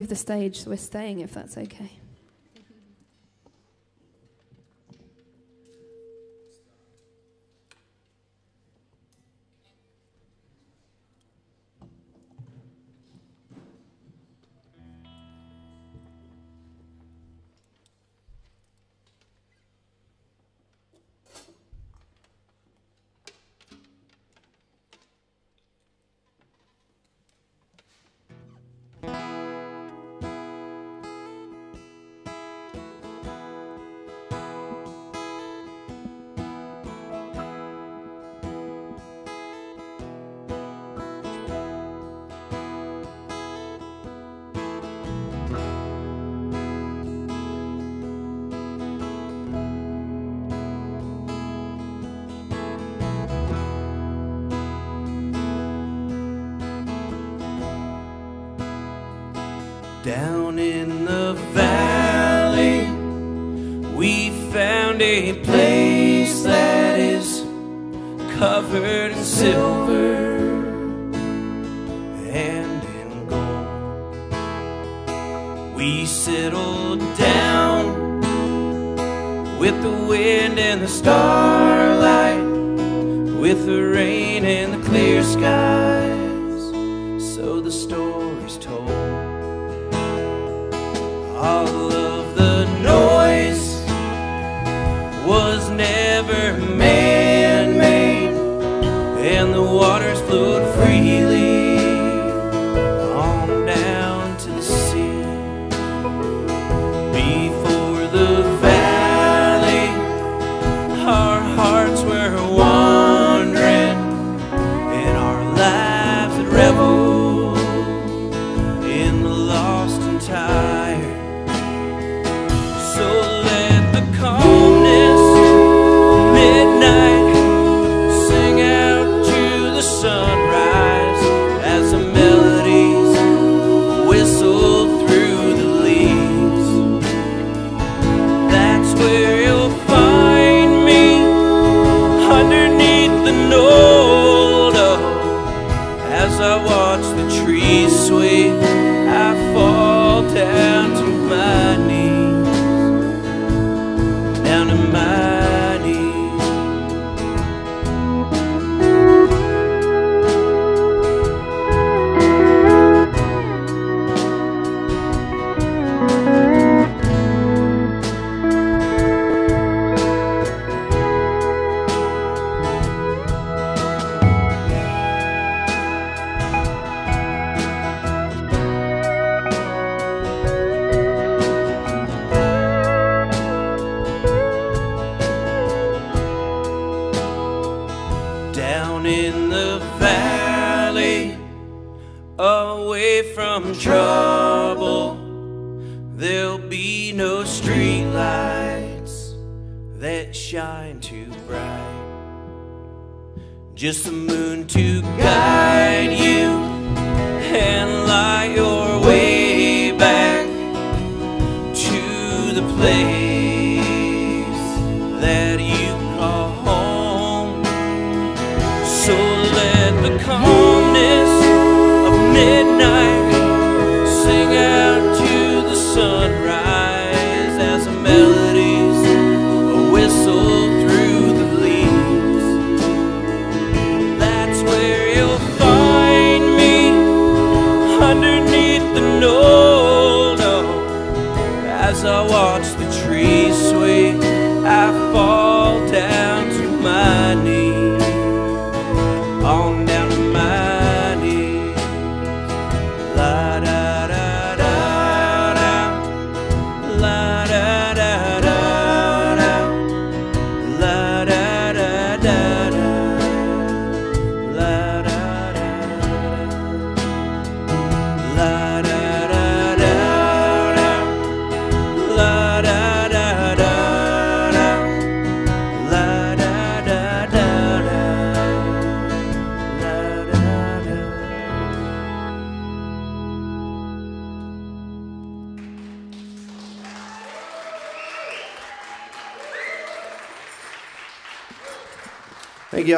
the stage, we're staying if that's okay.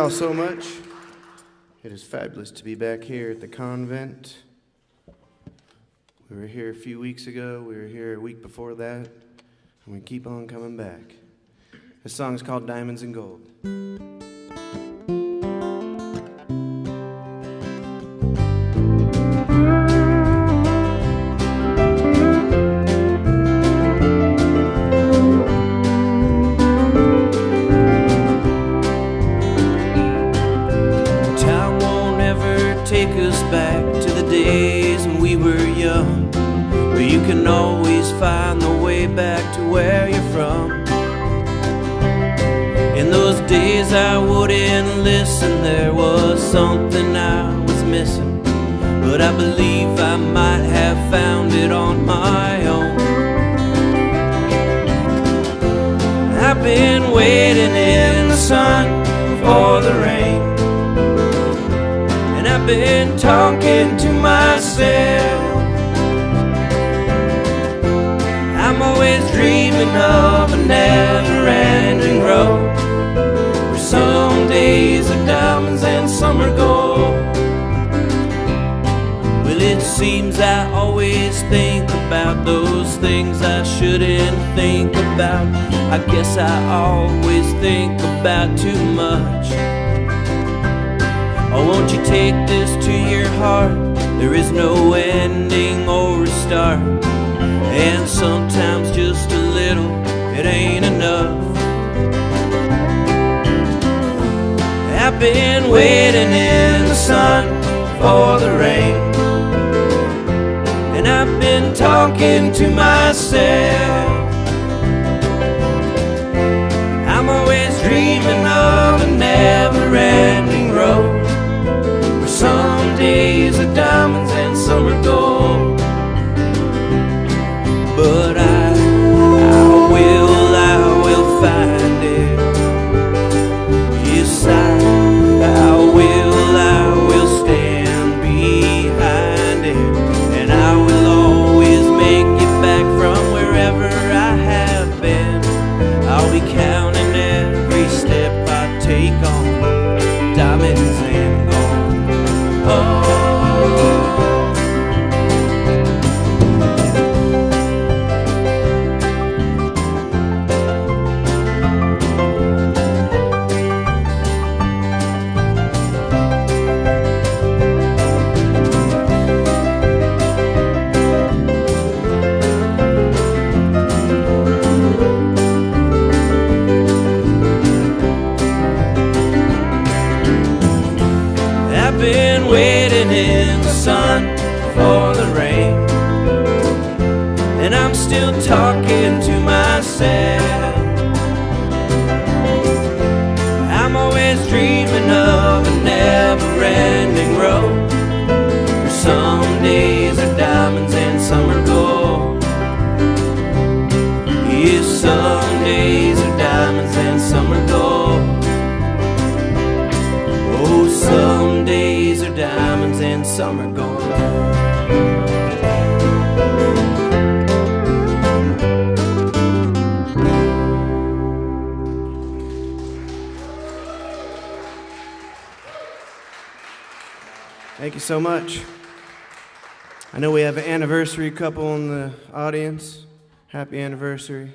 Y'all so much. It is fabulous to be back here at the convent. We We were here a few weeks ago. We were here a week before that. And we keep on coming back. This song is called Diamonds and Gold. Believe I might have found it on my own. I've been waiting in the sun for the rain. And I've been talking to myself. I'm always dreaming of a never ending road seems I always think about those things I shouldn't think about. I guess I always think about too much. Oh, won't you take this to your heart? There is no ending or a start. And sometimes just a little, it ain't enough. I've been waiting in the sun for the rain. Talking to myself. You so much. I know we have an anniversary couple in the audience. Happy anniversary.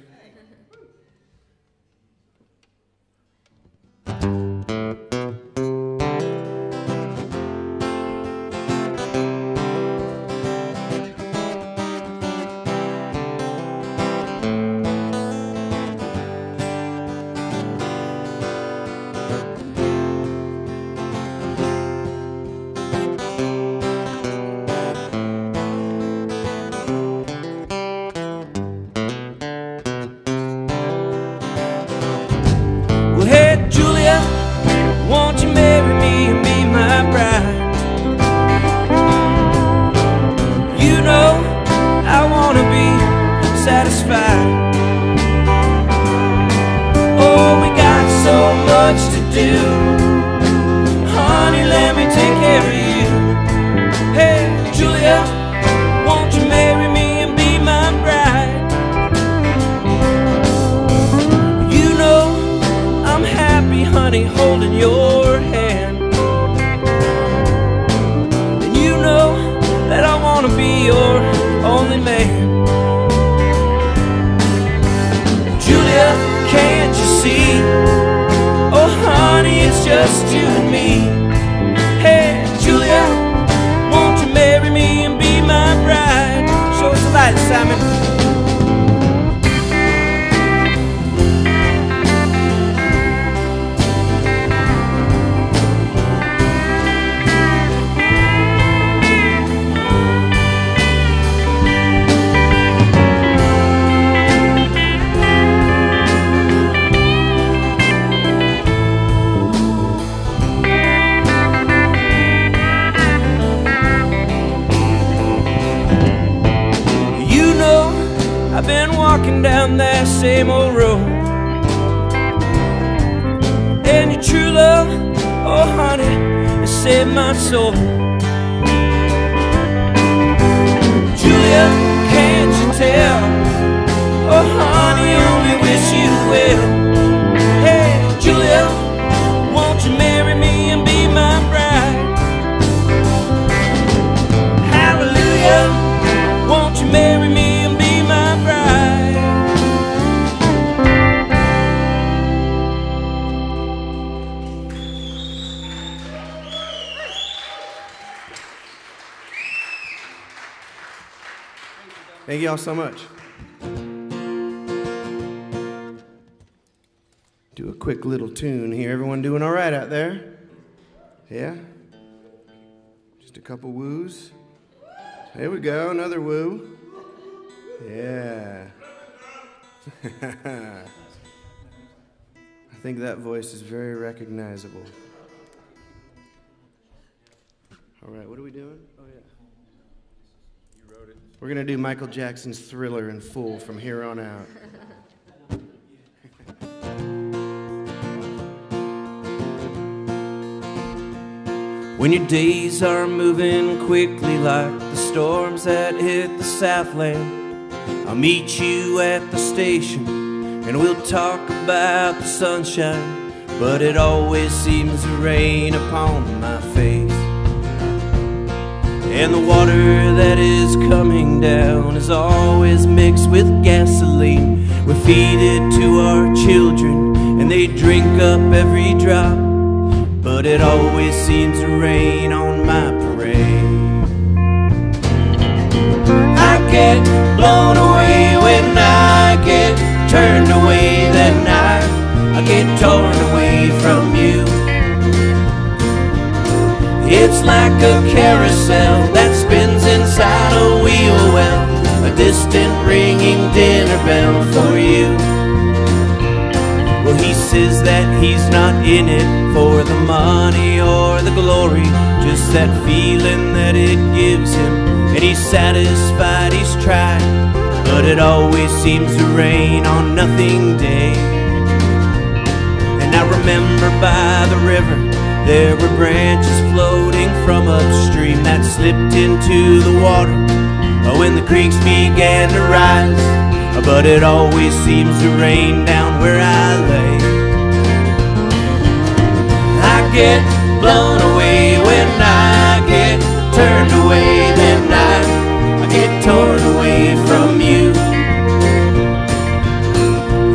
My soul. Thank y'all so much. Do a quick little tune here. Everyone doing all right out there? Yeah? Just a couple woos. There we go, another woo. Yeah. I think that voice is very recognizable. All right, what are we doing? We're going to do Michael Jackson's Thriller in full from here on out. When your days are moving quickly like the storms that hit the Southland, I'll meet you at the station and we'll talk about the sunshine. But it always seems to rain upon my face. And the water that is coming down is always mixed with gasoline. We feed it to our children and they drink up every drop. But it always seems to rain on my parade. I get blown away when I get turned away that night. I get torn away from you. It's like a carousel that spins inside a wheel well, a distant ringing dinner bell for you. Well, he says that he's not in it for the money or the glory, just that feeling that it gives him. And he's satisfied he's tried, but it always seems to rain on nothing day. And I remember by the river, there were branches floating from upstream that slipped into the water oh, when the creeks began to rise. But it always seems to rain down where I lay. I get blown away when I get turned away that night. I get torn away from you.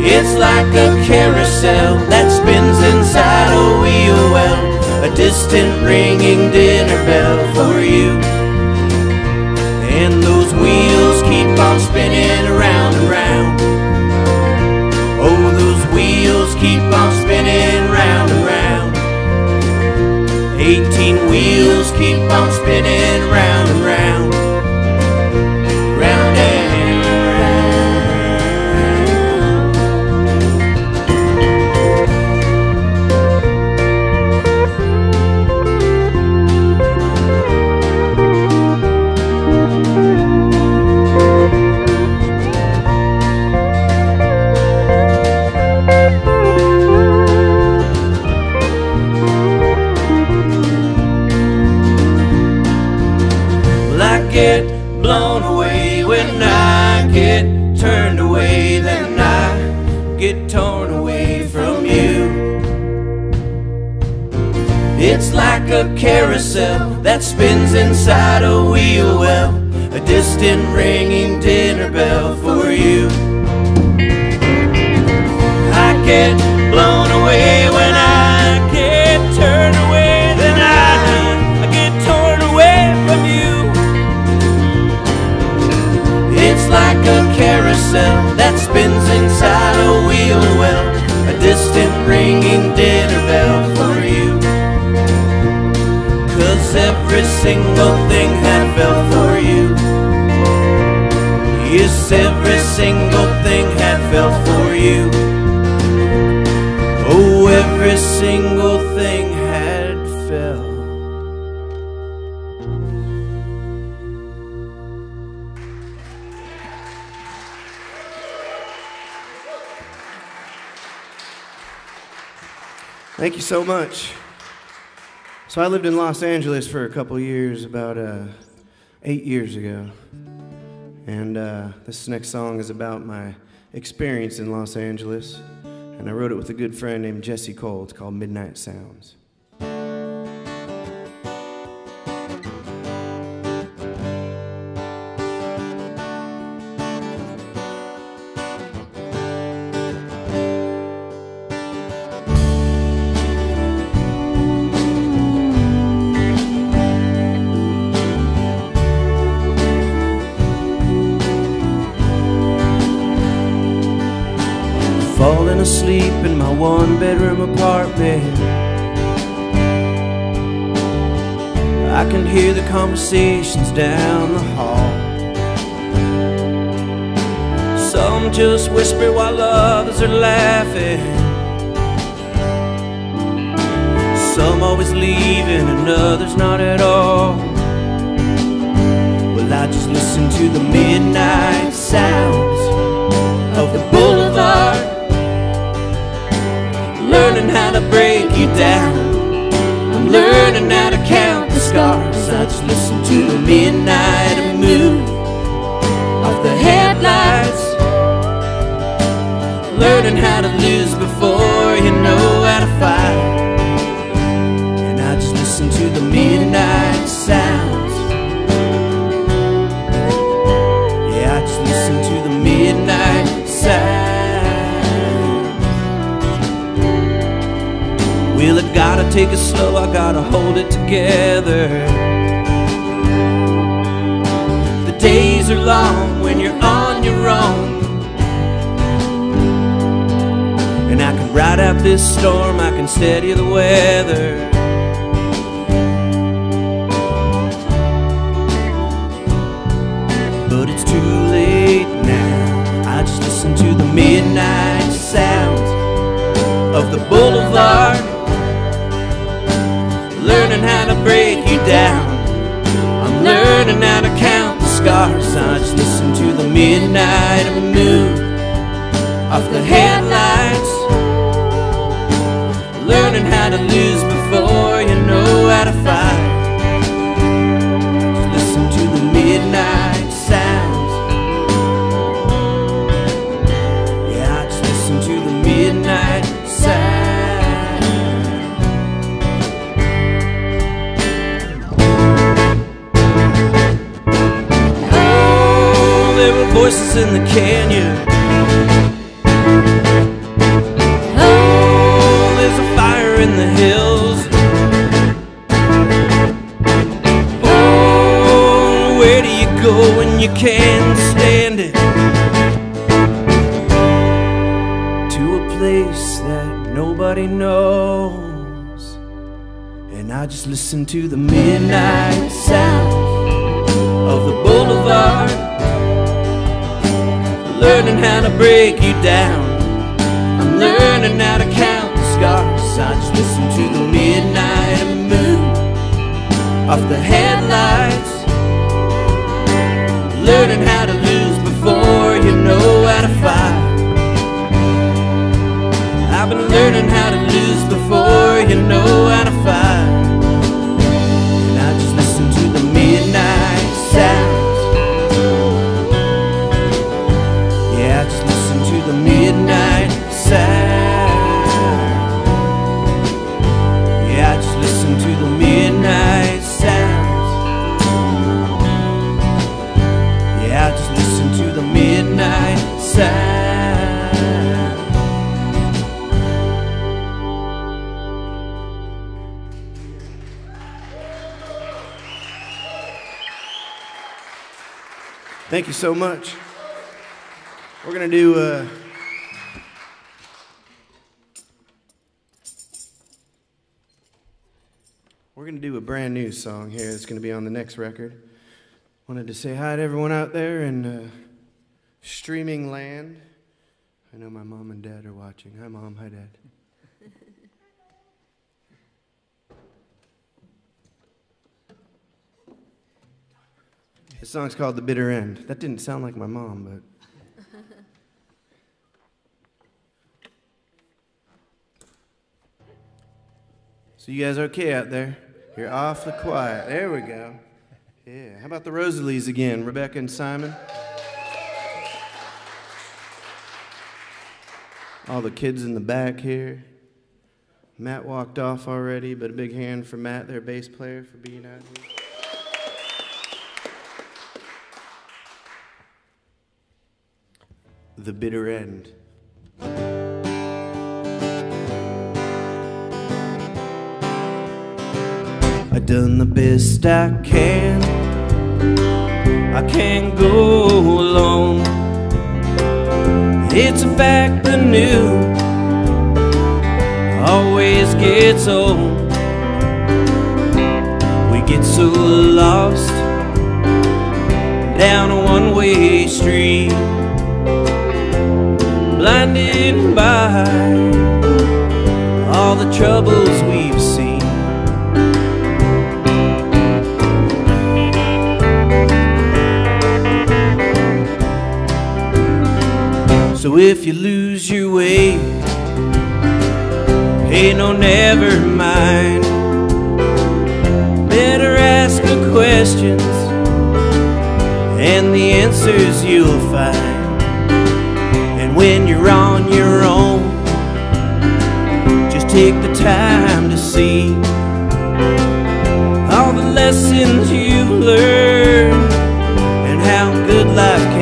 It's like a carousel that spins inside a wheel well, a distant ringing dinner bell for you. And those wheels keep on spinning around and round. Oh, those wheels keep on spinning round and round. Eighteen wheels keep on spinning round and round. A carousel that spins inside a wheel well, a distant ringing dinner bell for you. I get blown away when I get turned away, then I, I get torn away from you. It's like a carousel you so much. So I lived in Los Angeles for a couple years, about uh, eight years ago. And uh, this next song is about my experience in Los Angeles. And I wrote it with a good friend named Jesse Cole. It's called Midnight Sounds. Hear the conversations down the hall. Some just whisper while others are laughing. Some always leaving and others not at all. Well, I just listen to the midnight sounds of the boulevard learning how to break you down. I'm learning how to count the scars. To the midnight moon of the headlights. Learning how to lose before you know how to fight. And I just listen to the midnight sounds. Yeah, I just listen to the midnight sounds. Well, I gotta take it slow, I gotta hold it together. Ride out this storm, I can steady the weather. But it's too late now. I just listen to the midnight sounds of the boulevard learning how to break you down. I'm learning how to count the scars. I just listen to the midnight of moon off the headlights. To lose before you know how to fight. Just listen to the midnight sounds. Yeah, just listen to the midnight sounds. Oh, there were voices in the canyon. The hills. Oh, where do you go when you can't stand it? To a place that nobody knows. And I just listen to the midnight sounds of the boulevard, learning how to break you down. I'm learning how to count I just listen to the midnight moon off the headlights, learning how to lose before you know how to fight. I've been learning how to lose before you know how to Thank you so much. We're going to do. Uh, we're going to do a brand new song here that's going to be on the next record. Wanted to say hi to everyone out there in uh, streaming land. I know my mom and dad are watching. Hi, mom. Hi, dad. This song's called The Bitter End. That didn't sound like my mom, but. So, you guys okay out there? You're awfully quiet. There we go. Yeah. How about the Rosellys again? Rebecca and Simon? All the kids in the back here. Matt walked off already, but a big hand for Matt, their bass player, for being out here. The bitter end. I done the best I can. I can't go alone. It's a fact the new always gets old. We get so lost down a one way street, by all the troubles we've seen. So if you lose your way, hey, no, never mind. Better ask the questions, and the answers you'll find. And when you're on time to see all the lessons you've learned and how good life can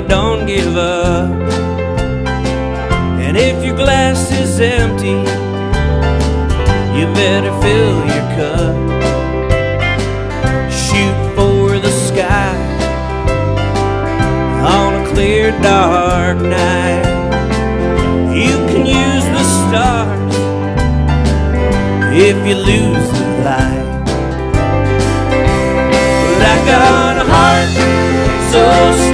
don't give up. And if your glass is empty, you better fill your cup. Shoot for the sky on a clear, dark night. You can use the stars if you lose the light. But I got a heart so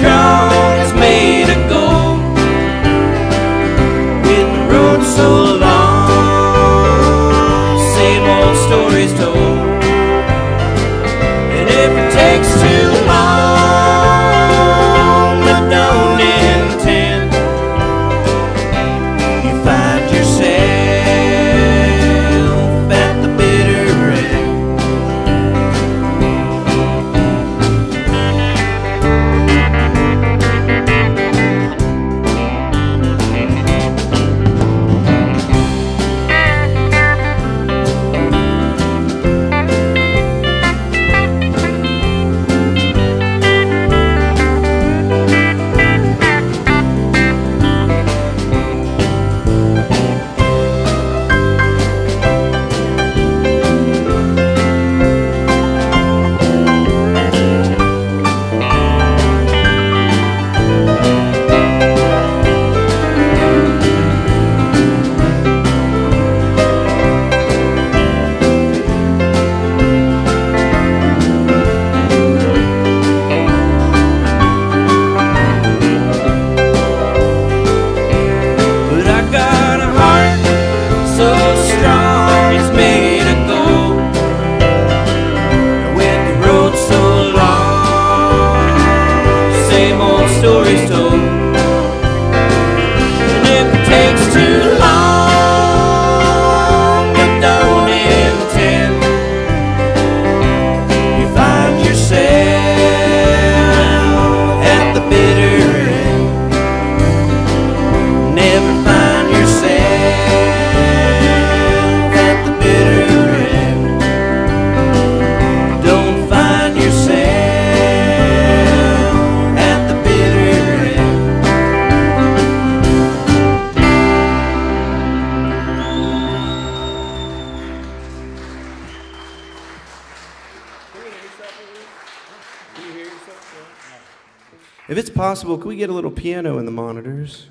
get a little piano in the monitors.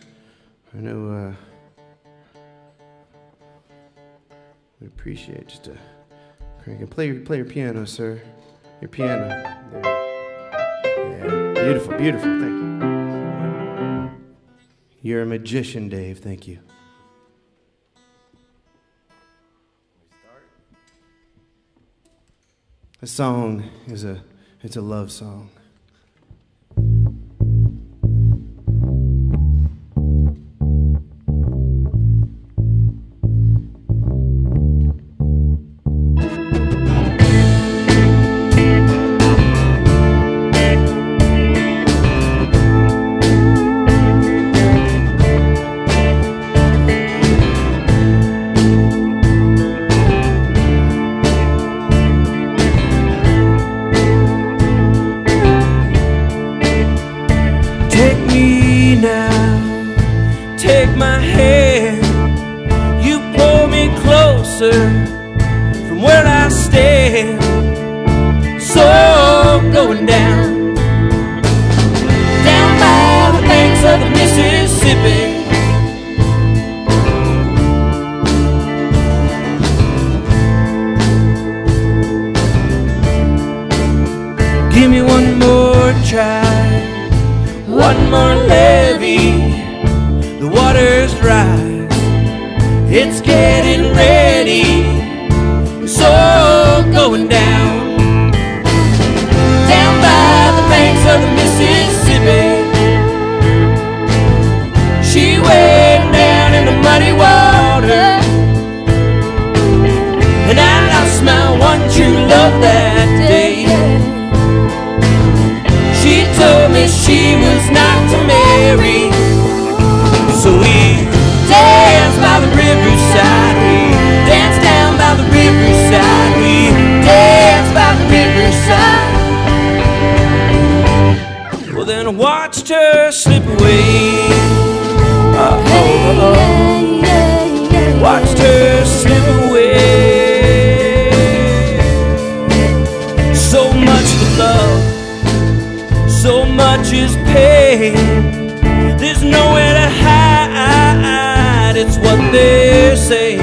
I know uh, we appreciate just a crank and play your play your piano, sir. Your piano. There. Yeah, beautiful, beautiful. Thank you. You're a magician, Dave. Thank you. A song is a it's a love song. much is paid. There's nowhere to hide, it's what they say.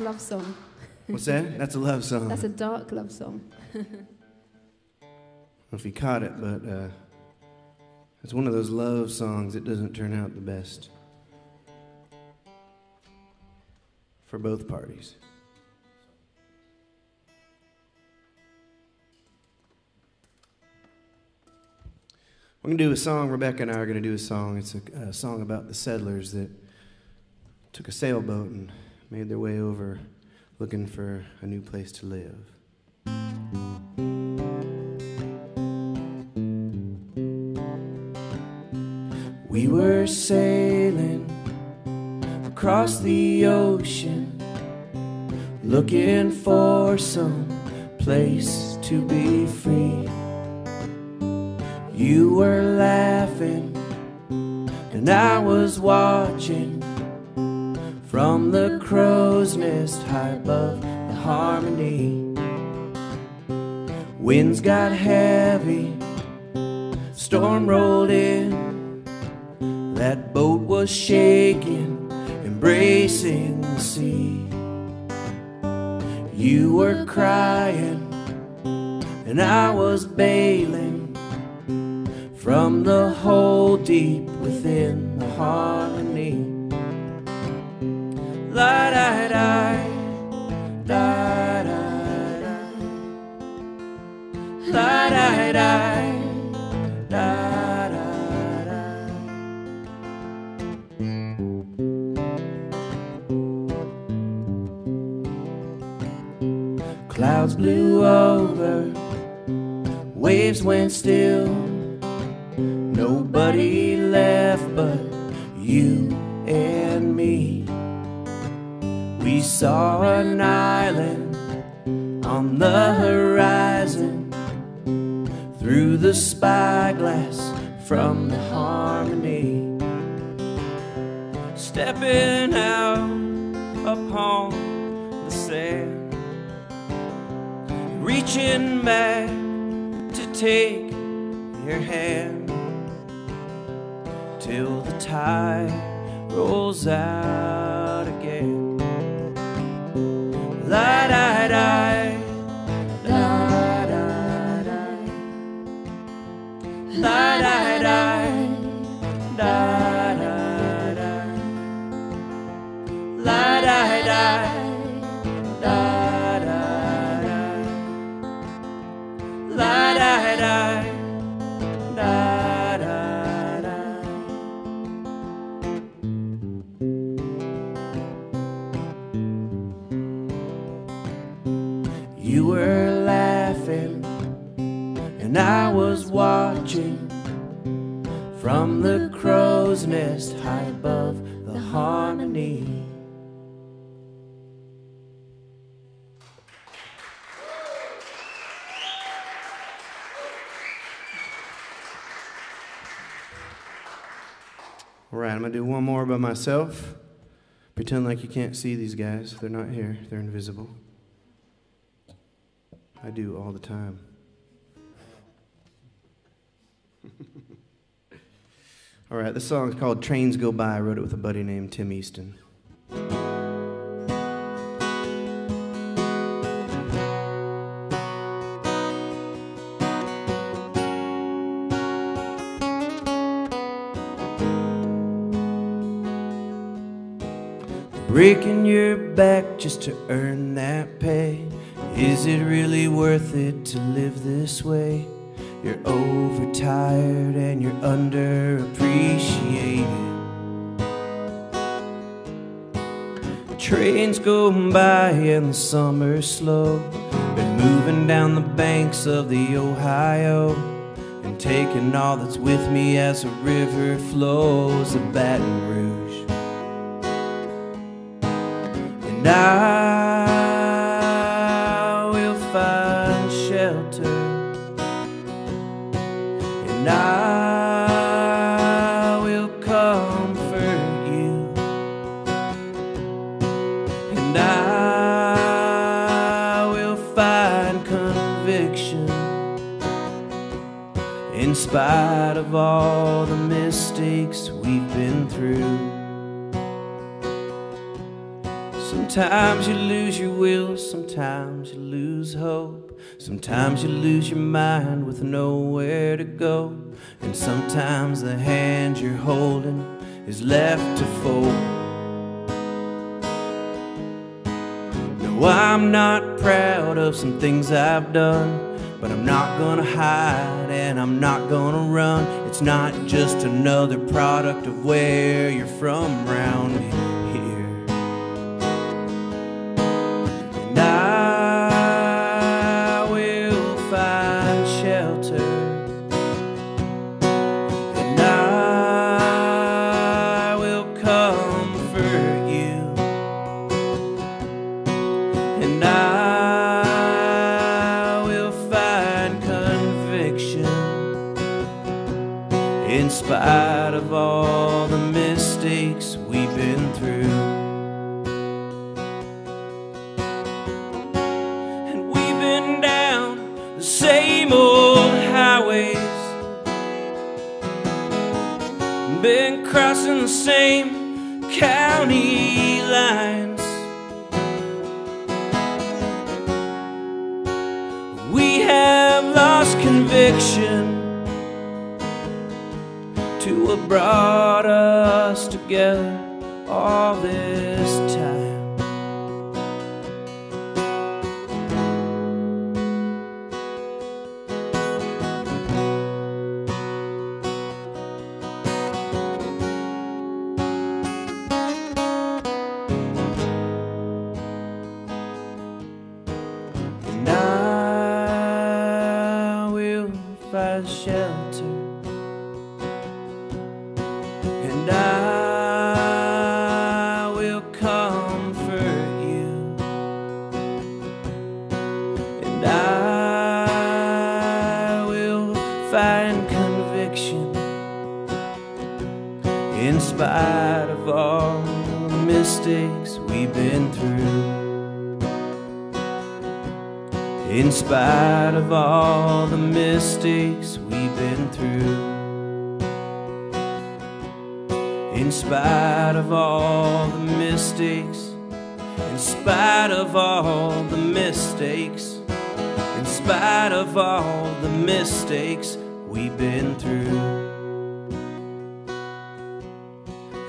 dark love song. What's that? That's a love song. That's a dark love song. I don't know if you caught it, but uh, it's one of those love songs that doesn't turn out the best for both parties. We're going to do a song. Rebecca and I are going to do a song. It's a, a song about the settlers that took a sailboat and made their way over looking for a new place to live. We were sailing across the ocean, looking for some place to be free. You were laughing, and I was watching from the crow's nest high above the harmony. Winds got heavy, storm rolled in. That boat was shaking, embracing the sea. You were crying, and I was bailing from the hole deep within the harmony. La da da, da da da, la da da, da da da. Clouds blew over, waves went still. Nobody left but you saw an island on the horizon through the spyglass from the harmony. Stepping out upon the sand, reaching back to take your hand till the tide rolls out. La da da, la da da, la da da, You were laughing, and I was watching from the crow's nest high above the harmony. All right, I'm gonna do one more by myself. Pretend like you can't see these guys. They're not here, they're invisible. I do all the time. all right, this song is called Trains Go By. I wrote it with a buddy named Tim Easton. Breaking your back just to earn that pay. Is it really worth it to live this way? You're overtired and you're underappreciated. Trains go by and the summer's slow. Been moving down the banks of the Ohio and taking all that's with me as the river flows to Baton Rouge. And I Sometimes you lose your will, sometimes you lose hope. Sometimes you lose your mind with nowhere to go. And sometimes the hand you're holding is left to fold. No, I'm not proud of some things I've done. But I'm not gonna hide and I'm not gonna run. It's not just another product of where you're from round here. Of all the mistakes we've been through. In spite of all the mistakes, in spite of all the mistakes, in spite of all the mistakes we've been through.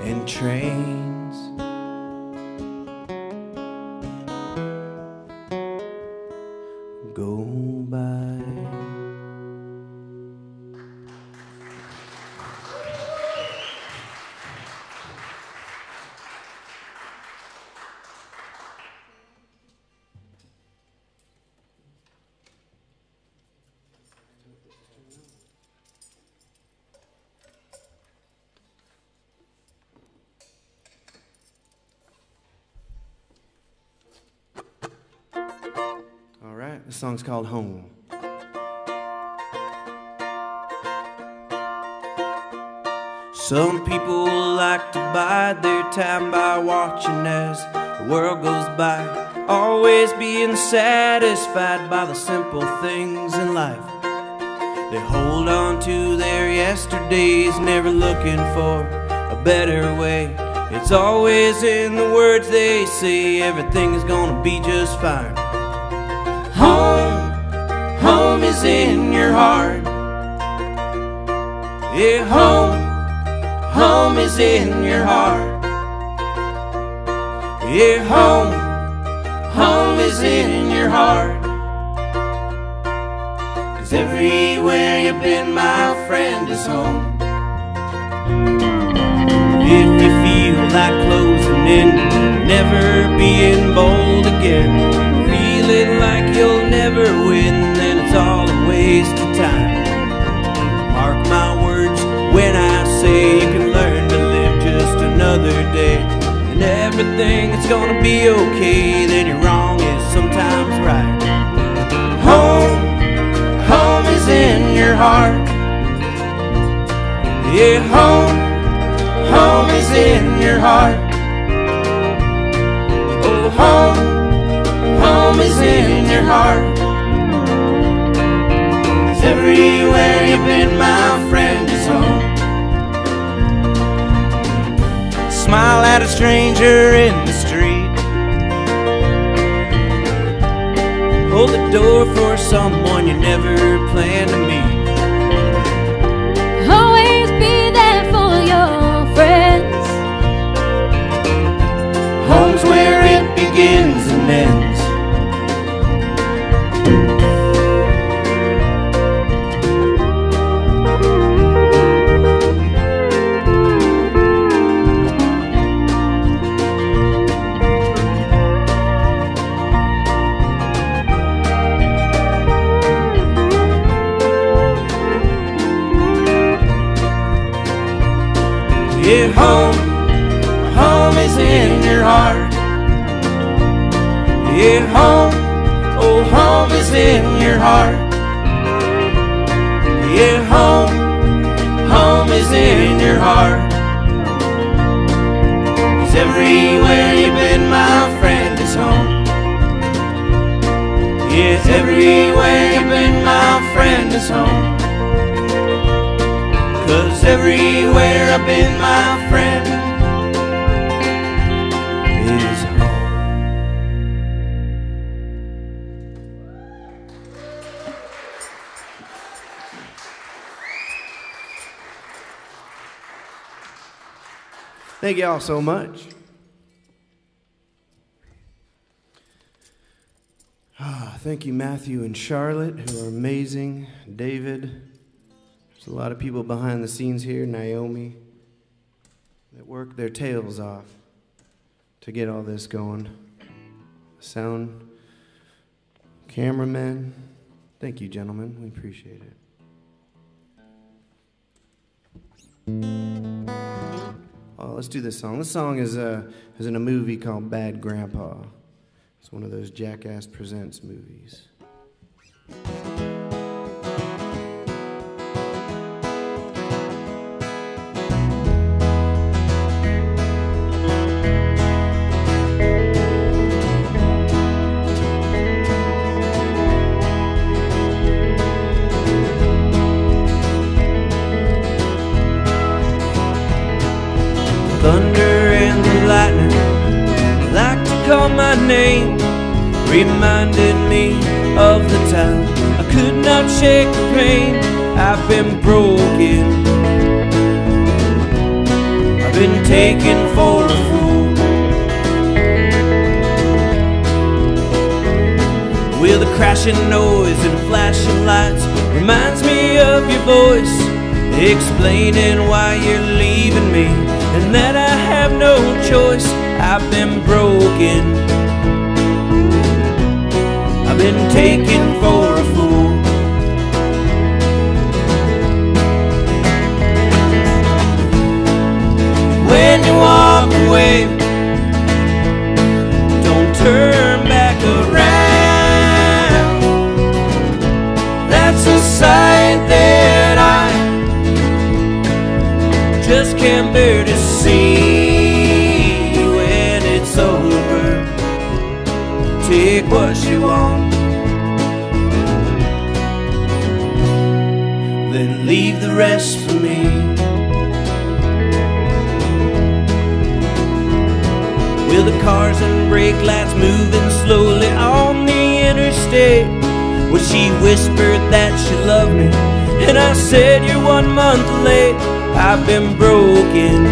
And trains song's called Home. Some people like to bide their time by watching as the world goes by, always being satisfied by the simple things in life. They hold on to their yesterdays, never looking for a better way. It's always in the words they say, everything is gonna be just fine. Home, home is in your heart. Yeah, home, home is in your heart. Yeah, home, home is in your heart. Cause everywhere you've been, my friend, is home. If you feel like closing in, never being bold again, feeling like you'll never win, then it's all a waste of time. Mark my words when I say you can learn to live just another day. And everything is gonna be okay, then you're wrong is sometimes right. Home, home is in your heart. Yeah, home, home is in your heart. Oh, home, home is in your heart. 'Cause every everywhere you've been, my friend is home. Smile at a stranger in the street. Hold the door for someone you never planned to meet. Always be there for your friends. Home's where it begins and ends. Home, home is in your heart. Yeah, home, oh, home is in your heart. Yeah, home, home is in your heart. Cause everywhere you've been, my friend, is home. Yes, everywhere you've been, my friend, is home. Everywhere I've been, my friend. Thank y'all so much. Ah, thank you, Matthew and Charlotte, who are amazing. David. There's a lot of people behind the scenes here. Naomi, that work their tails off to get all this going. Sound cameramen. Thank you, gentlemen. We appreciate it. Oh, let's do this song. This song is, uh, is in a movie called Bad Grandpa. It's one of those Jackass Presents movies. Shake the pain I've been broken I've been taken for a fool with a crashing noise and flashing lights reminds me of your voice explaining why you're leaving me and that I have no choice. I've been broken. I've been taken for don't turn back around. That's a sight that I just can't bear to see when it's over. Take what you want, then leave the rest cars and brake lights moving slowly on the interstate. Well, she whispered that she loved me, and I said, You're one month late. I've been broken.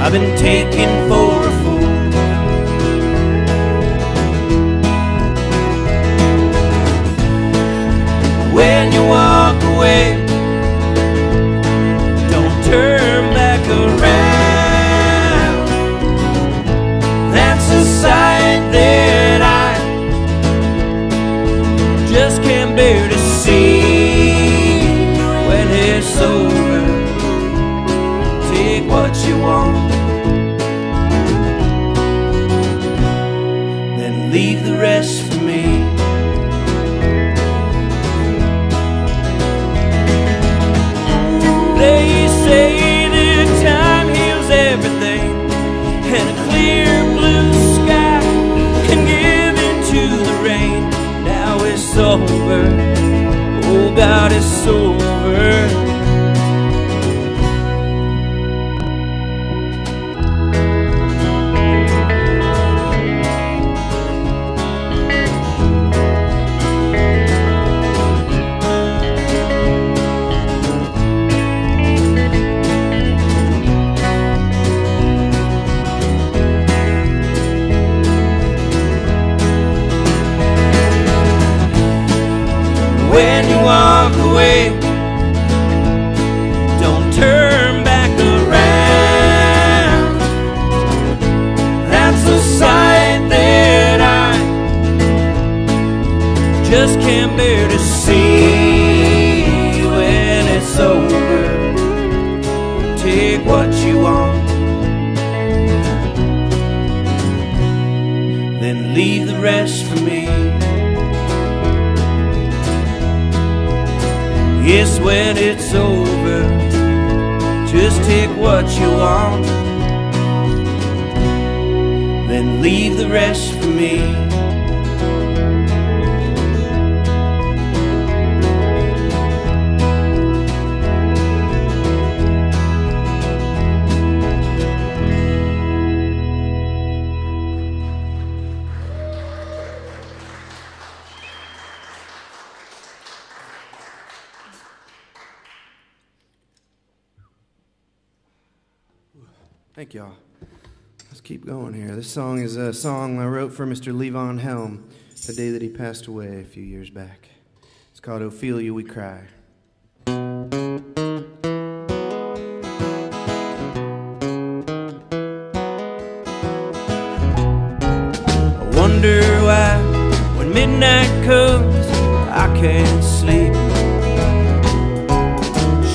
I've been taken for when it's over. Just take what you want Then leave the rest for me. Y'all. Let's keep going here. This song is a song I wrote for Mr. Levon Helm the day that he passed away a few years back. It's called Ophelia We Cry. I wonder why when midnight comes I can't sleep.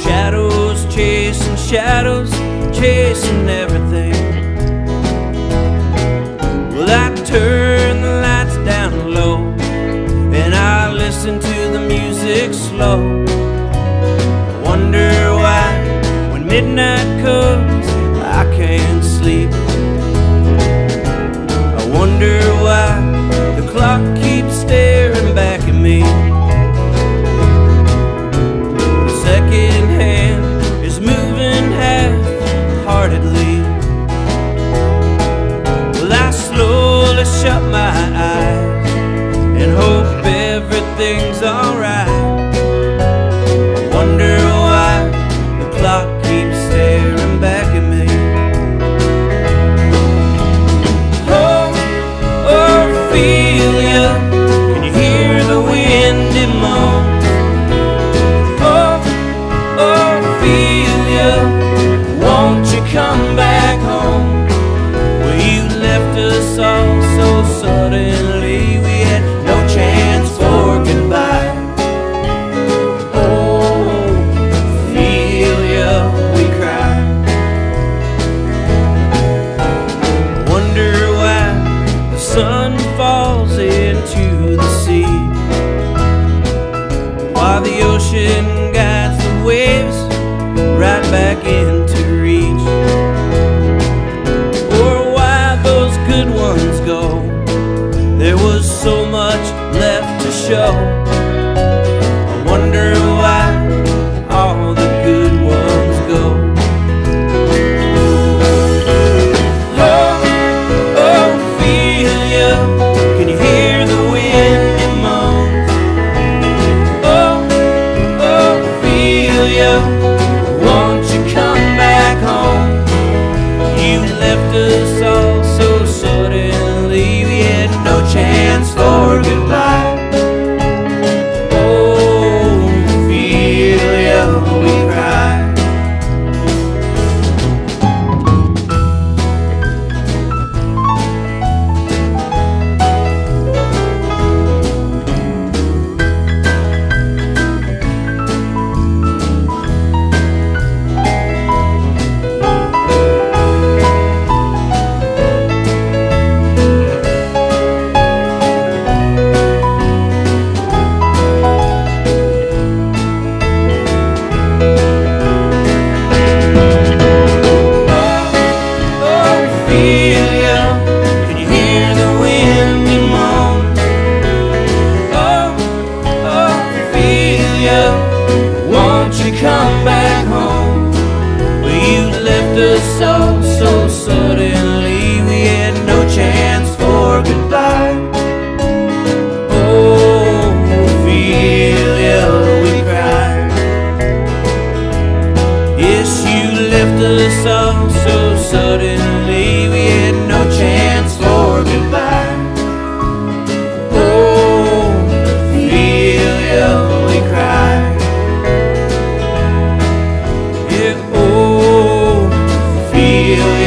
Shadows chasing shadows chasing everything. Well, I turn the lights down low and I listen to the music slow. I wonder why, when midnight comes, I can't sleep. I wonder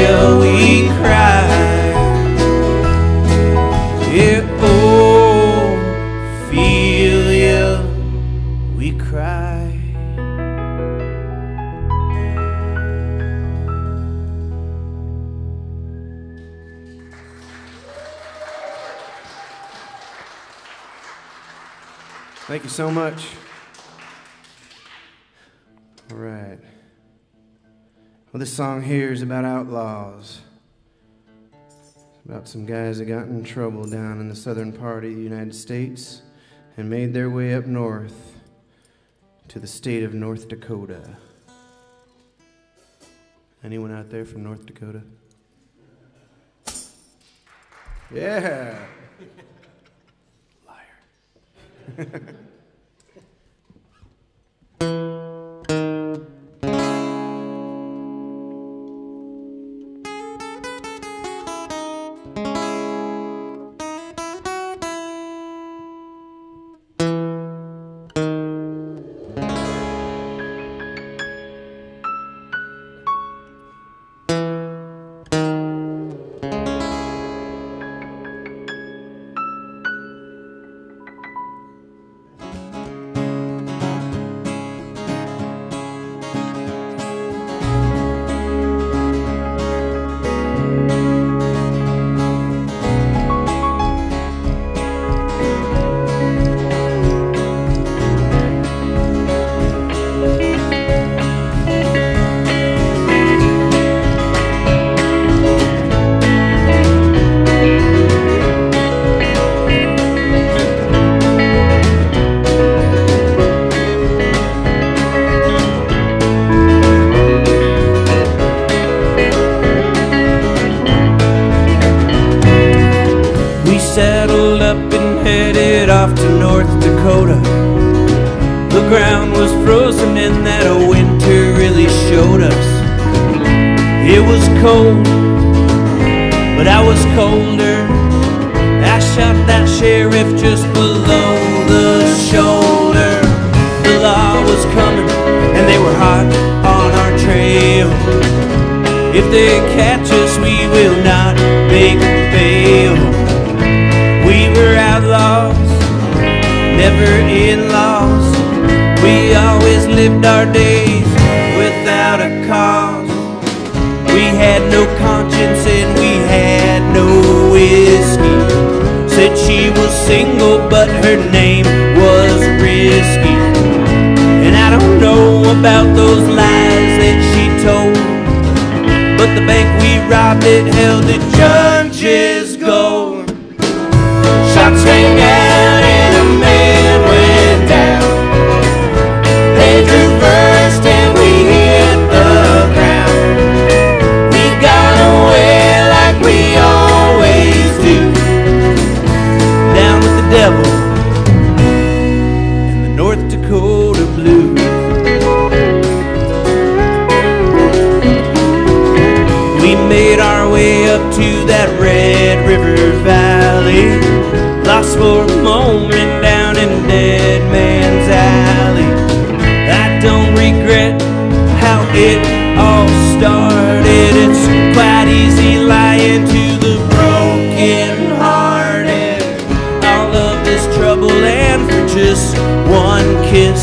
We Ophelia, we cried. Thank you so much. All right. Well, this song here is about outlaws. It's about some guys that got in trouble down in the southern part of the United States and made their way up north to the state of North Dakota. Anyone out there from North Dakota? Yeah. Liar. ground was frozen and that winter really showed us. It was cold, but I was colder. I shot that sheriff just below the shoulder. The law was coming and they were hot on our trail. If they catch us, we will not make bail. We were outlaws, never in laws. We always lived our days without a cause. We had no conscience and we had no whiskey. Said she was single, but her name was Risky. And I don't know about those lies that she told. But the bank we robbed it held the judge's Valley. Lost for a moment down in Dead Man's Alley. I don't regret how it all started. It's quite easy lying to the broken hearted. All of this trouble and for just one kiss.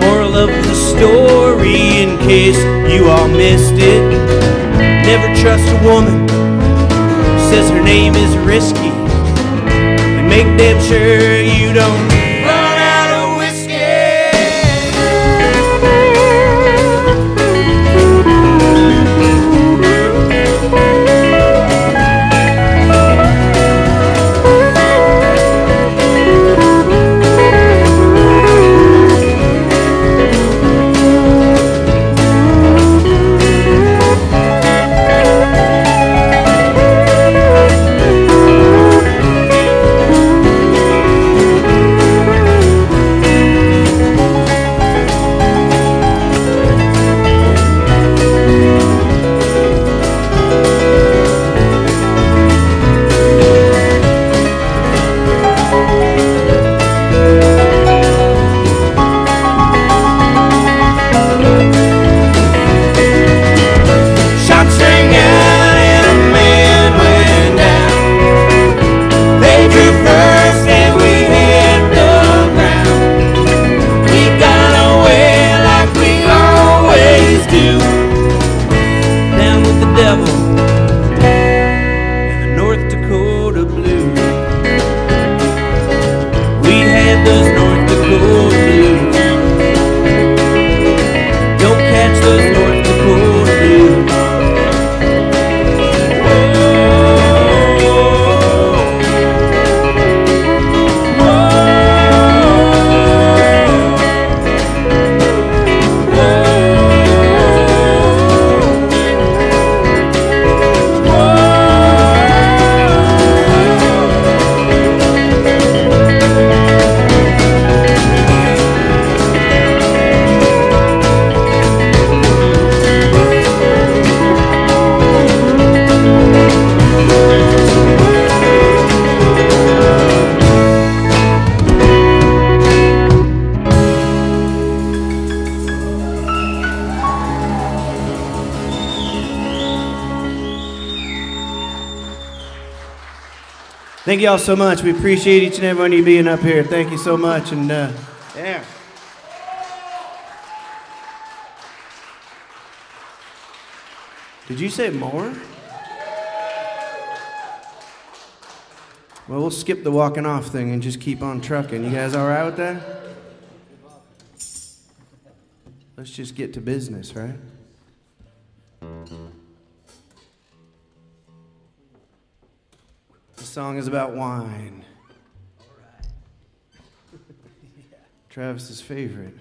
Moral of the story, in case you all missed it. Never trust a woman, says her name is risky. And make damn sure you don't Thank y'all so much. We appreciate each and every one of you being up here. Thank you so much. And uh, yeah. Did you say more? Well, we'll skip the walking off thing and just keep on trucking. You guys all right with that? Let's just get to business, right? song is about wine. Travis's favorite.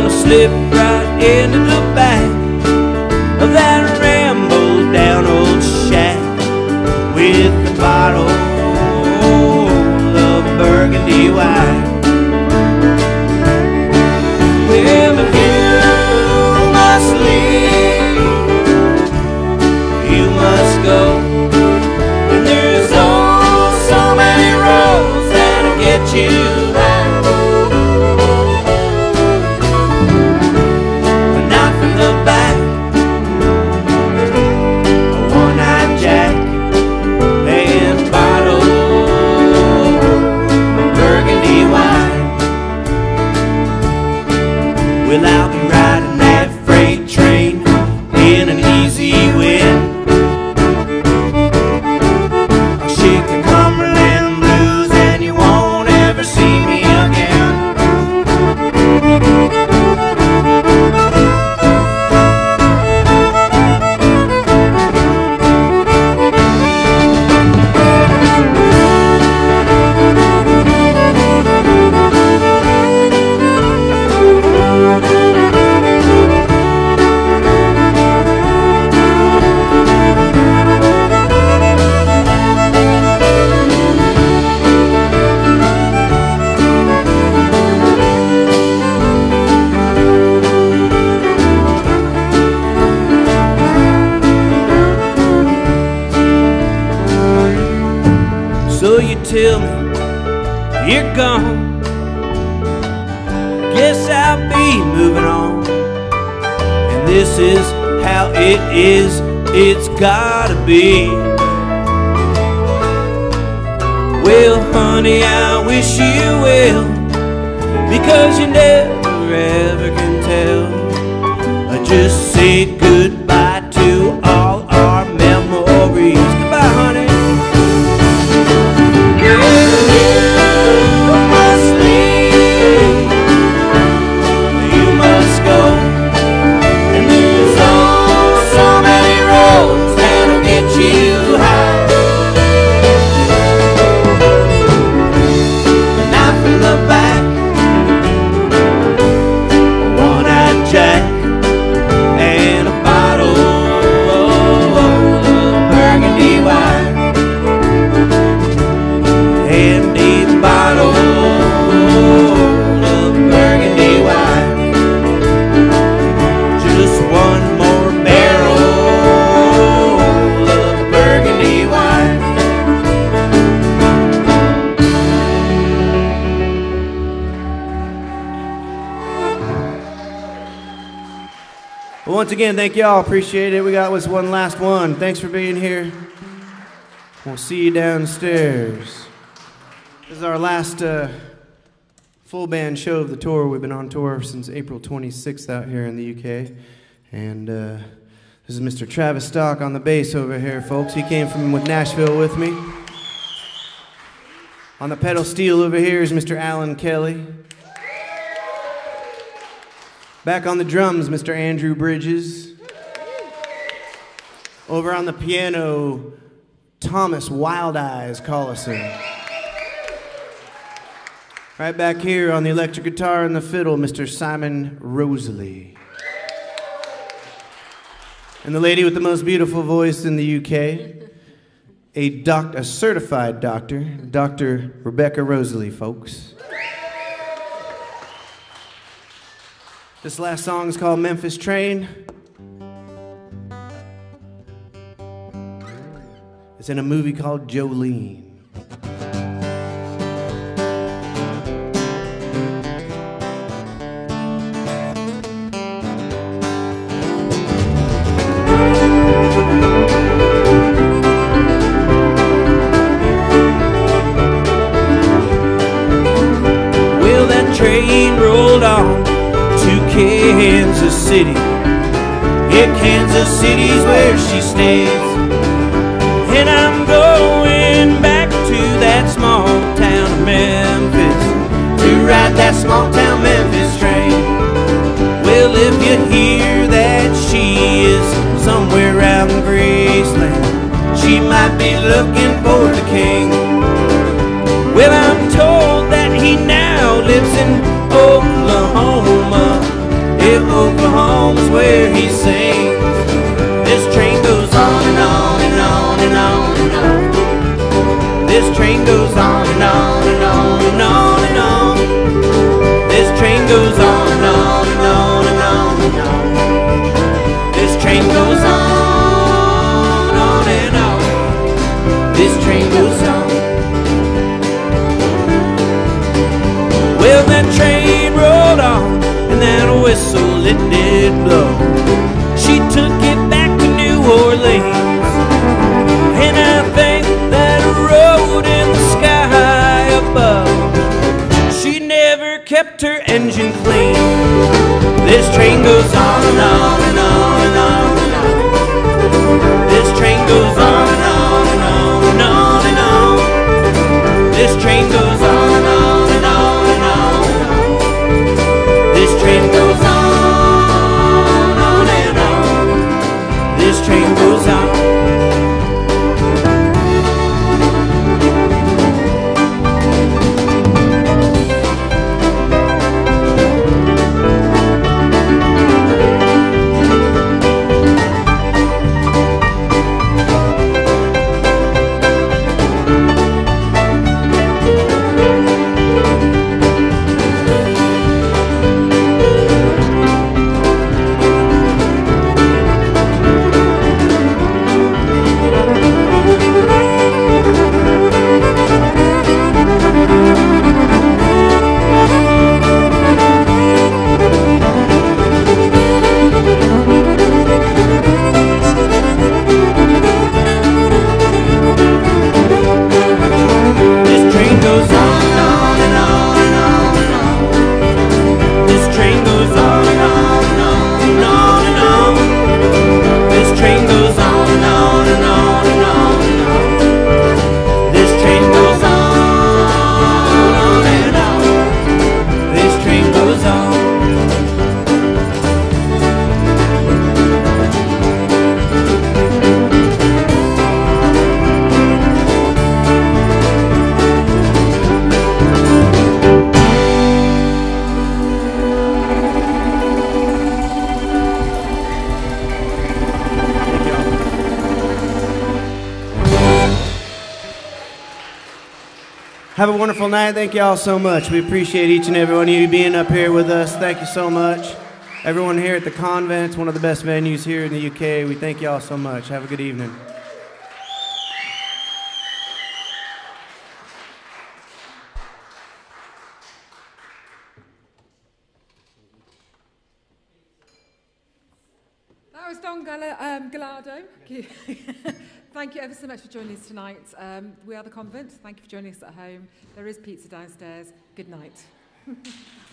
gonna slip right into the back of that ramble down old shack with a bottle of burgundy wine. Again, thank y'all. Appreciate it. We got this one last one. Thanks for being here. We'll see you downstairs. This is our last uh, full band show of the tour. We've been on tour since April 26th out here in the UK. And uh, this is Mr. Travis Stock on the bass over here, folks. He came from with Nashville with me. On the pedal steel over here is Mr. Alan Kelly. Back on the drums, Mr. Andrew Bridges. Over on the piano, Thomas Wild Eyes Collison. Right back here on the electric guitar and the fiddle, Mr. Simon Rosalie. And the lady with the most beautiful voice in the UK, a, doc- a certified doctor, Dr. Rebecca Rosalie, folks. This last song is called Memphis Train. It's in a movie called Jolene. Kansas City's where she stays. And I'm going back to that small town of Memphis to ride that small town Memphis train. Well, if you hear that she is somewhere out in Graceland, she might be looking for the king. Well, I'm told that he now lives in Oklahoma. If Oklahoma's where he sings, this train goes on and on and on and on and on. This train goes on and on and on and on and on. This train goes on and on and on and on and on. This train goes on, on and on. This train goes whistle it did blow. She took it back to New Orleans, and I think that road in the sky above, she never kept her engine clean. This train goes on and on and on and on and on. This train goes on and on and on and on and on. This train goes night. Thank you all so much. We appreciate each and every one of you being up here with us. Thank you so much. Everyone here at the convent, one of the best venues here in the UK. We thank you all so much. Have a good evening. Don Gala, um, Gallardo. Thank you. Thank you ever so much for joining us tonight. Um, we are the convent. Thank you for joining us at home. There is pizza downstairs. Good night.